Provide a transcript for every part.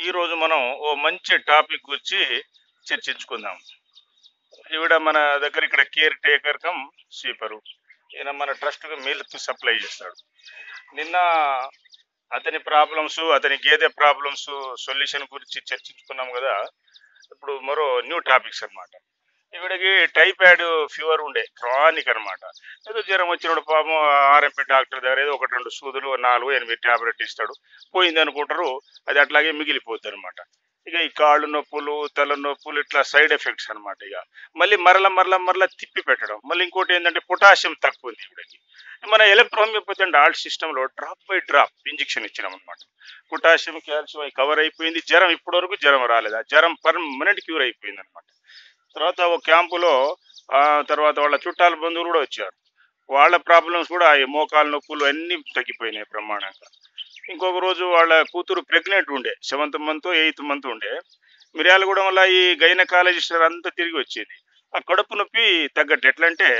ఈరోజు మనం ఓ మంచి టాపిక్ గురించి చర్చించుకుందాం. ఈవిడ మన దగ్గర ఇక్కడ కేర్ టేకర్ కమ్ స్వీపరు. ఈయన మన ట్రస్ట్కి మిల్క్ సప్లై చేస్తాడు. నిన్న అతని ప్రాబ్లమ్స్ అతని గేదె ప్రాబ్లమ్స్ సొల్యూషన్ గురించి చర్చించుకున్నాం కదా. ఇప్పుడు మరో న్యూ టాపిక్స్ అన్నమాట. ఈవిడకి టైఫాయిడ్ ఫీవర్ ఉండే క్రానిక్ అనమాట ఏదో జ్వరం వచ్చినప్పుడు పాపం ఆర్ఎంపీ డాక్టర్ దగ్గర ఏదో ఒకటి రెండు సూదులు నాలుగు ఎనిమిది టాబ్లెట్ ఇస్తాడు. పోయింది అనుకుంటారు అది అట్లాగే మిగిలిపోద్ది అనమాట ఇక ఈ కాళ్ళు నొప్పులు తల నొప్పులు ఇట్లా సైడ్ ఎఫెక్ట్స్ అనమాట ఇక. మళ్ళీ మరల మరల మరల తిప్పి పెట్టడం. మళ్ళీ ఇంకోటి ఏంటంటే పొటాషియం తక్కువ ఉంది ఇవిడకి. మన ఎలక్ట్రోమియోపతి అండ్ ఆల్ట్ సిస్టంలో డ్రాప్ బై డ్రాప్ ఇంజెక్షన్ ఇచ్చినాం అనమాట పొటాషియం కాల్షియం కవర్ అయిపోయింది. జ్వరం ఇప్పటివరకు జ్వరం రాలేదు. ఆ జ్వరం పర్మనెంట్ క్యూర్ అయిపోయింది అనమాట తర్వాత ఒక క్యాంపులో ఆ తర్వాత వాళ్ళ చుట్టాల బంధువులు కూడా వచ్చారు. వాళ్ళ ప్రాబ్లమ్స్ కూడా ఈ మోకాలు నొప్పులు అన్నీ తగ్గిపోయినాయి ప్రమాణంగా ఇంకొక రోజు వాళ్ళ కూతురు ప్రెగ్నెంట్ ఉండే సెవెంత్ మంత్ ఎయిత్ మంత్ ఉండే. మిర్యాలగూడెం వల్ల ఈ గైనకాలజిస్ట్ అంతా తిరిగి వచ్చేది. ఆ కడుపు నొప్పి తగ్గట్టు ఎట్లా అంటే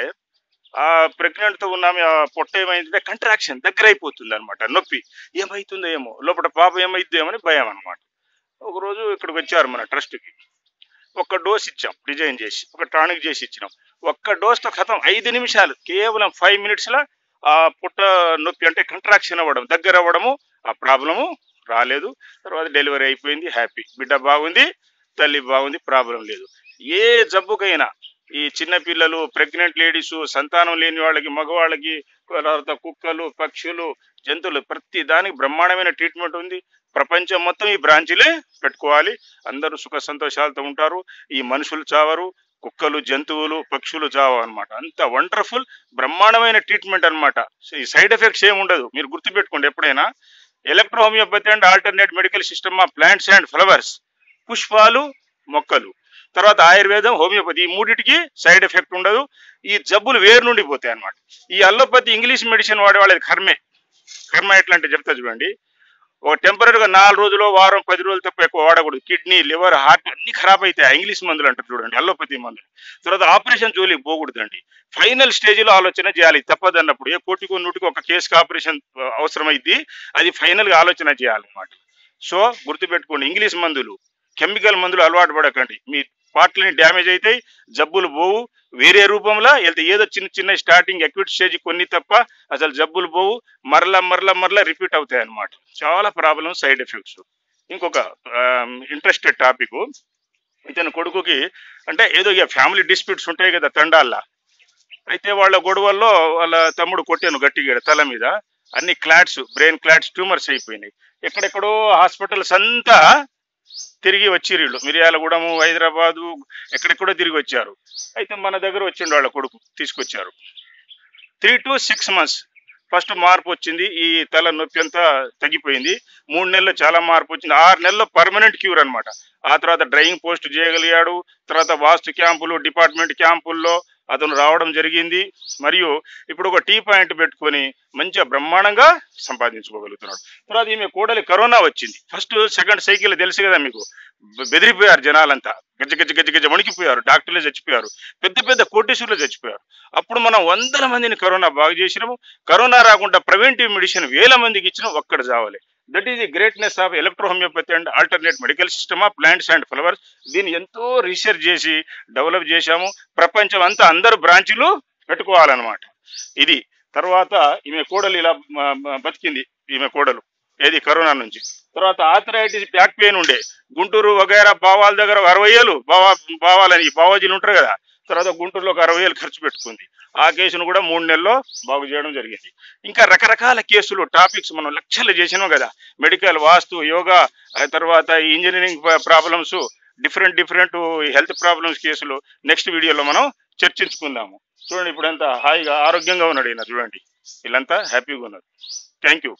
ఆ ప్రెగ్నెంట్తో తో ఉన్న ఆ పొట్ట ఏమైందంటే కంట్రాక్షన్ దగ్గర అయిపోతుంది అనమాట నొప్పి. ఏమైతుందో ఏమో లోపల పాప ఏమైద్దేమో అని భయం అనమాట ఒక రోజు ఇక్కడికి వచ్చారు మన ట్రస్ట్కి. ఒక్క డోస్ ఇచ్చాం డిజైన్ చేసి ఒక టానిక్ చేసి ఇచ్చినాం. ఒక్క డోస్తో ఖతం ఐదు నిమిషాలు కేవలం ఫైవ్ మినిట్స్లో ఆ పుట్ట నొప్పి అంటే కంట్రాక్షన్ అవ్వడం దగ్గర అవ్వడము ఆ ప్రాబ్లము రాలేదు. తర్వాత డెలివరీ అయిపోయింది హ్యాపీ బిడ్డ బాగుంది తల్లి బాగుంది ప్రాబ్లం లేదు. ఏ జబ్బుకైనా ఈ చిన్న పిల్లలు ప్రెగ్నెంట్ లేడీస్ సంతానం లేని వాళ్ళకి మగవాళ్ళకి తర్వాత కుక్కలు పక్షులు జంతువులు ప్రతి దానికి బ్రహ్మాండమైన ట్రీట్మెంట్ ఉంది. ప్రపంచం మొత్తం ఈ బ్రాంచీలే పెట్టుకోవాలి. అందరూ సుఖ సంతోషాలతో ఉంటారు. ఈ మనుషులు చావరు కుక్కలు జంతువులు పక్షులు చావు అనమాట అంత వండర్ఫుల్ బ్రహ్మాండమైన ట్రీట్మెంట్ అన్నమాట. ఈ సైడ్ ఎఫెక్ట్స్ ఏమి ఉండదు. మీరు గుర్తుపెట్టుకోండి ఎప్పుడైనా. Electro homeopathy and alternate medical system of plants and flowers పుష్పాలు మొక్కలు. తర్వాత ఆయుర్వేదం హోమియోపతి ఈ మూడిటికి సైడ్ ఎఫెక్ట్ ఉండదు. ఈ జబ్బులు వేరు నుండి పోతాయి అనమాట ఈ అల్లోపతి ఇంగ్లీష్ మెడిసిన్ వాడే వాళ్ళది కర్మే. కర్మ ఎట్లా అంటే చెప్తా చూడండి. ఒక టెంపరీగా నాలుగు రోజులు వారం పది రోజులు తప్ప ఎక్కువ వాడకూడదు. కిడ్నీ లివర్ హార్ట్ అన్ని ఖరాబ్ అవుతాయి ఇంగ్లీష్ మందులు అంటారు చూడండి అల్లోపతి మందులు. తర్వాత ఆపరేషన్ జోలికి పోకూడదండి. ఫైనల్ స్టేజ్లో ఆలోచన చేయాలి. తప్పదన్నప్పుడు ఏ కోటికో నూటికి ఒక కేసుకి ఆపరేషన్ అవసరమైద్ది అది ఫైనల్గా ఆలోచన చేయాలన్నమాట. సో గుర్తుపెట్టుకోండి ఇంగ్లీష్ మందులు కెమికల్ మందులు అలవాటు పడకండి. మీ పార్ట్లని డ్యామేజ్ అవుతాయి జబ్బులు పోవు. వేరే రూపంలో వెళ్తే ఏదో చిన్న చిన్న స్టార్టింగ్ అక్యూట్ స్టేజ్ కొన్ని తప్ప అసలు జబ్బులు పోవు. మరలా మరల మరల రిపీట్ అవుతాయి అన్నమాట. చాలా ప్రాబ్లమ్ సైడ్ ఎఫెక్ట్స్ ఇంకొక ఇంట్రెస్టెడ్ టాపిక్ ఇతని కొడుకుకి అంటే ఏదో ఇక ఫ్యామిలీ డిస్ప్యూట్స్ ఉంటాయి కదా తండాల్లో. అయితే వాళ్ళ గొడవల్లో వాళ్ళ తమ్ముడు కొట్టాను గట్టిగా తల మీద. అన్ని క్లాట్స్ బ్రెయిన్ క్లాట్స్ ట్యూమర్స్ అయిపోయినాయి. ఎక్కడెక్కడో హాస్పిటల్స్ అంతా తిరిగి వచ్చిర్రు వీళ్ళు. మిర్యాలగూడము హైదరాబాదు ఎక్కడెక్కడో తిరిగి వచ్చారు. అయితే మన దగ్గర వచ్చిండు వాళ్ళ కొడుకు తీసుకొచ్చారు. Three to six months first మార్పు వచ్చింది. ఈ తల నొప్పి అంతా తగ్గిపోయింది. మూడు నెలలు చాలా మార్పు వచ్చింది. ఆరు నెలల్లో పర్మనెంట్ క్యూర్ అనమాట ఆ తర్వాత డ్రైవింగ్ పోస్ట్ చేయగలిగాడు. తర్వాత వాస్తు క్యాంపులు డిపార్ట్మెంట్ క్యాంపుల్లో అతను రావడం జరిగింది. మరియు ఇప్పుడు ఒక టీ పాయింట్ పెట్టుకొని మంచిగా బ్రహ్మాండంగా సంపాదించుకోగలుగుతున్నాడు. తర్వాత ఈమె కోడలి కరోనా వచ్చింది. ఫస్ట్ సెకండ్ సైకిల్ తెలుసు కదా మీకు. బెదిరిపోయారు జనాలంతా. గజ్జ గజ్జ గజ్జ గజ్జ వణికిపోయారు. డాక్టర్లు చచ్చిపోయారు. పెద్ద పెద్ద కోటేశ్వర్లు చచ్చిపోయారు. అప్పుడు మనం వందల మందిని కరోనా బాగు చేసినాము. కరోనా రాకుండా ప్రివెంటివ్ మెడిసిన్ వేల మందికి ఇచ్చినాం ఒక్కడ చావలే. That is the greatness of electrohomeopathy and alternate medical system of plants and flowers దీన్ని ఎంతో రీసెర్చ్ చేసి డెవలప్ చేశాము. ప్రపంచం అంతా అందరు బ్రాంచ్లు పెట్టుకోవాలన్నమాట ఇది తర్వాత ఈమె కోడలు ఇలా బతికింది ఈమె కోడలు. ఏది? కరోనా నుంచి. తర్వాత ఆథరైటిస్ బ్యాక్ పెయిన్ ఉండే. గుంటూరు వగైరా బావాల దగ్గర అరవై ఏళ్ళు బావా బావాలని బావాజీలు ఉంటారు కదా తర్వాత గుంటూరులో ఒక అరవై వేలు ఖర్చు పెట్టుకుంది. ఆ కేసును కూడా మూడు నెలల్లో బాగు చేయడం జరిగింది. ఇంకా రకరకాల కేసులు టాపిక్స్ మనం లక్షలు చేసినాం కదా. మెడికల్ వాస్తు యోగా ఆ తర్వాత engineering problems different different health problems కేసులు నెక్స్ట్ వీడియోలో మనం చర్చించుకుందాము. చూడండి ఇప్పుడు ఎంత హాయిగా ఆరోగ్యంగా ఉన్నాడు ఈయన చూడండి. వీళ్ళంతా హ్యాపీగా ఉన్నారు. Thank you.